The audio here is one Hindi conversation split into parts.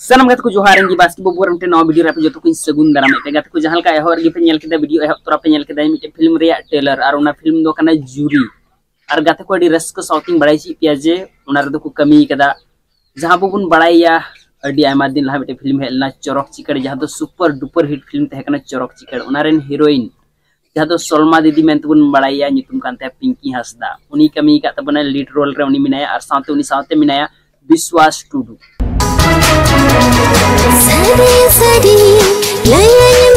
सनम गतक जोहार इंगी बास्की बोबोर अमटे नौ वीडियो रापे जोतो कुछ सगुन दरा मेटे गतक जहाल का एहवर गिपे नियल केदा वीडियो एहवर तोरा पे नियल केदा है मिटे फ़िल्म रिया टेलर आर उना फ़िल्म दो कना जूरी आर गतक वाडी रस्क साउथिंग बढ़ाई ची प्याजे उना रदो को कमी केदा जहाँ बोबुन बढ़ाई या अड्डी आयमा दिन लहा मिटे फ़िल्म है चरक चिकड़ जहाँ तो सुपर डुपर हिट फ़िल्म तहकना चरक चिकड़ उना heroine teh pinky hasda uni kami kata bana lead role re uni minaya ar sante uni sante minaya biswas tudu सरी सरी लयन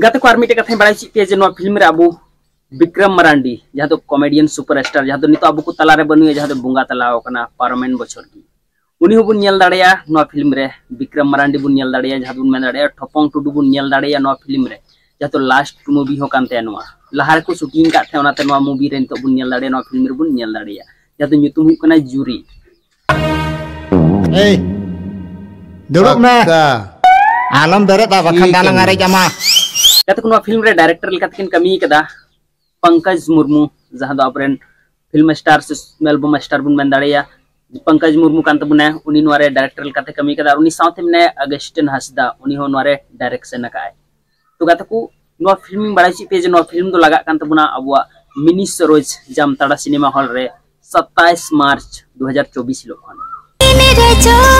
गाते को आर्मी टेका बड़ा पे जे फ़िल्म रे अबु विक्रम मरांडी जहाँ तो कॉमेडियन सुपरस्टार जहाँ तो नितो अबु को तलारे जहाँ तो बुंगा तलाव पार्लियामेंट बछर की उनी हो बुन दाड़िया फ़िल्म रे विक्रम मरांडी बुन दाड़िया जहाँ बुन मेन ठोपंग टुडू बुन दाड़िया फ़िल्म रे। जहाँ तो लास्ट मुवी हो लहार को शूटिंग का थे ओनाते नो मूवी रे नितो बुन नेल फ़िल्म रे बुन नेल जहाँ तो जूरी। kuno film रे डायरेक्टर कमी कदा? पंकज मुर्मू जहाँ अपरेन फ़िल्म स्टार से एल्बम स्टार बुन मेन दाड़िया पंकज मुर्मू कान बुने उनी डायरेक्टर कमी कदा उनी साउथ में अगस्टिन हसदा उनी हो नोरे डायरेक्शन नकाय तो को फ़िल्म बड़ा ची फ़िल्म दो लगा अबवा मिनी सरोज जामताड़ा सिनेमा हॉल रे 27 मार्च 2024 हिलो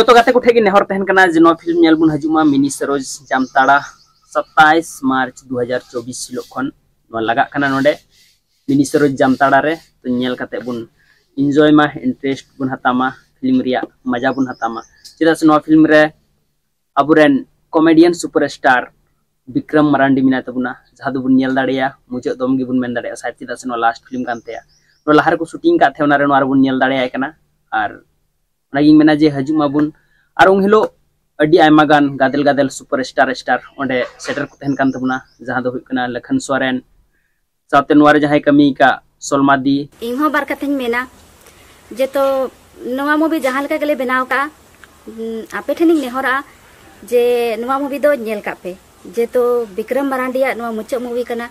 जो तो गाते को ठेगी नेहर तहन कना जे नो फिल्म नेल बुन हजुमा मिनी सरोज जामताड़ा 27 मार्च 2024 हिलो खन नो लगा कना नोडे मिनी सरोज जामताड़ा रे तो नेल कते बुन एंजॉय मा इंटरेस्ट बुन हतामा फिल्म रिया मजा बुन हतामा चिदा से नो फिल्म रे अबुरेन कॉमेडियन सुपरस्टार विक्रम मरांडी मिना तबुना जहां दो बुन नेल दाड़िया मुझे दम गी बुन मेन दाड़िया साइड चिदा से नो लास्ट फिल्म कानते नो लहार को शूटिंग का थे ओनारे नो आर बुन नेल दाड़िया कना आर ᱚᱱᱟᱜᱤᱧ ᱢᱮᱱᱟ ᱡᱮ ᱦᱤᱡᱩᱜ ᱢᱟᱵᱚᱱ और उन हिलो गान गादल गादल सुपर स्टार स्टार ओंडे सेटर को तहन कान तबना जहाँ दो लखन सोरेन साथ नवारे जहाँ कमी का सोलमादी इन बार मेना जे तो नवा मूवी जहाँ लका गले बनाव का आपे ठेनिंग नेहरा जे नवा मूवी दोल का पे जे तो विक्रम मरांडिया नवा मूवी का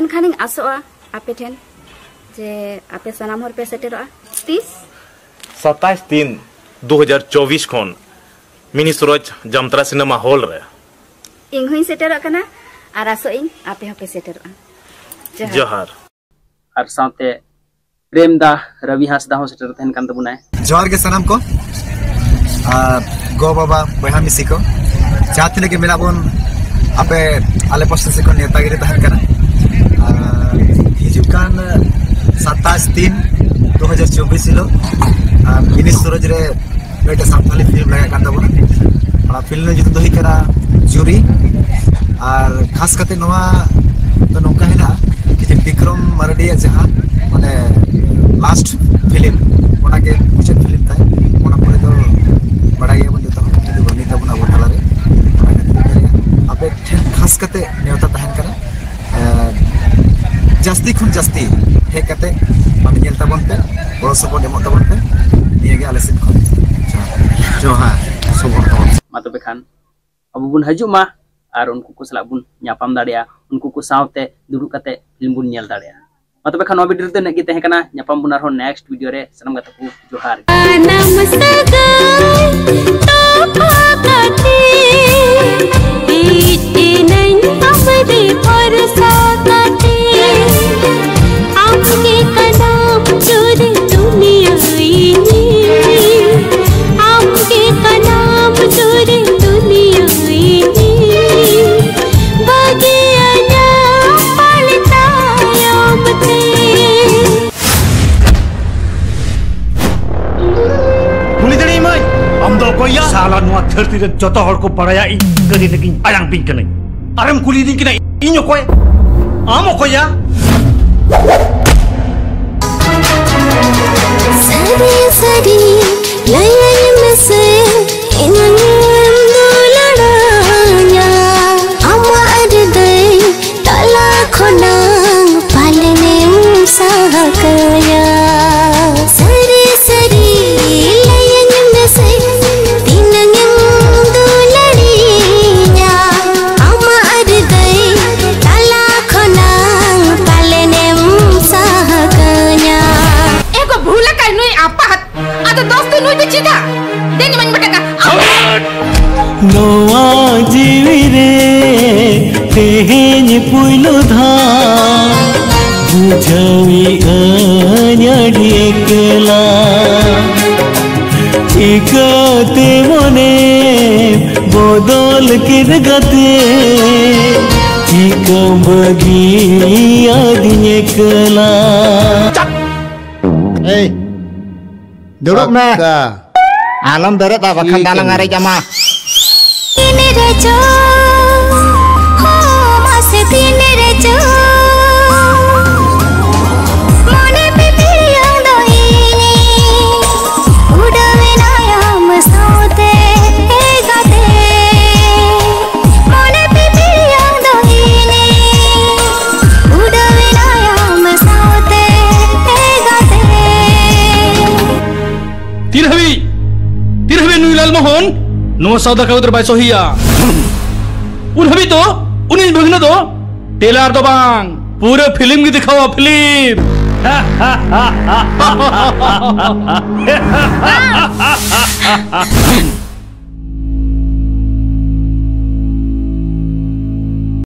एनखानिंग आसोआ आपे ठेन जे आपे सनाम होर पे सेटेरा 30 27 3 ᱯᱮ ᱥᱮᱴᱮᱨᱚᱜᱼᱟ ᱛᱤᱥ सत्ताईस तीन दो हजार चौबीस खन mini Suraj Jamtara cinema hall रे ᱤᱧ ᱦᱚᱸᱧ ᱥᱮᱴᱮᱨᱚᱜ ᱠᱟᱱᱟ ᱟᱨ ᱟᱥᱚᱜ ᱤᱧ ᱟᱯᱮ ᱦᱚᱸᱯᱮ ᱥᱮᱴᱮᱨᱚᱜᱼᱟ ᱡᱚᱦᱟᱨ जोहार ᱟᱨ ᱥᱟᱶᱛᱮ ᱯᱨᱮᱢ ᱫᱟ ᱨᱚᱵᱤ ᱦᱟᱸᱥᱫᱟ ᱦᱚᱸ ᱥᱮᱴᱮᱨ ᱛᱟᱦᱮᱱ ᱠᱟᱱ ᱛᱟᱵᱚᱱᱟᱭ जोहार के सनम को आ, गो बाबा बहा मिसी को जहाँ तिने के मेला बोन आपे आले पास से को नेता गिरे तहन कना आ, हिजुक कान सत्ताईस तीन दो हजार चौबीस हिलो आ, मिनी सूरज रे बेटे सामताली फ़िल्म लगा आ, फ़िल्म जो करा जूरी और खास करते तो नौका है ना कि जे विक्रम मरडी जहाँ माने लास्ट फ़िल्म के मुचाद फ़िल्म तो बड़ा जुदी बनी तब ना बोतला रे ओना के मेरे खास करते नेवता तहन करा जास्ती खुन जास्ती हे पे बड़ो सपोर्ट एमो तबन पे निये गे आले सिन खन जोहार सोबोर्तमान मा तबे खान अब बुन हजू मा और उनको को सला बुन ᱧᱟᱯᱟᱢ ᱫᱟᱲᱮᱭᱟᱜᱼᱟ उनको को सावते दुडु कते फ़िल्म बुन ᱧᱮᱞ ᱫᱟᱲᱮᱭᱟᱜᱼᱟ ᱢᱟ ᱛᱚᱵᱮ ᱠᱷᱟᱱ ᱱᱚᱣᱟ ᱵᱷᱤᱰᱤᱭᱳ ᱨᱮ ᱱᱟᱜ ᱜᱮ ᱛᱟᱦᱮᱸ ᱠᱟᱱᱟ ᱧᱟᱯᱟᱢ ᱵᱚᱱ ᱟᱨᱦᱚᱸ ᱱᱮᱠᱥᱴ ᱵᱷᱤᱰᱤᱭᱳ ᱨᱮ ᱥᱟᱱᱟᱢ ᱜᱟᱛᱮ ᱠᱚ ᱡᱚᱦᱟᱨ ᱜᱮ साला नुआ धरती रे जतो हड़ को पड़ाया इ कदी लेकिन आयांग पिंक नहीं अरे कुली दी कि ना ജീവിരെ തേഞ്ഞു പുയിലുധാ বুঝাবি আনাড়ি একলা ঠিকতে মনে বদল কিরগতে ঠিক বগিয়া দিন একলা এই duduk meh alam deret apa kan dalang arek jamaah रजो हो मास दिन रजो মনে পিপিয়া দইনি উড়াবে নায়াম সাউতে গাতে মনে পিপিয়া দইনি উড়াবে নায়াম সাউতে গাতে তিরহবি তিরহবি নুইলাল Mohan Mohon! No sauda kau terbaik sohia. Unhabi to? Unin bhagna to? Trailer तो बांग पूरे फ़िल्म की दिखाओ फ़िल्म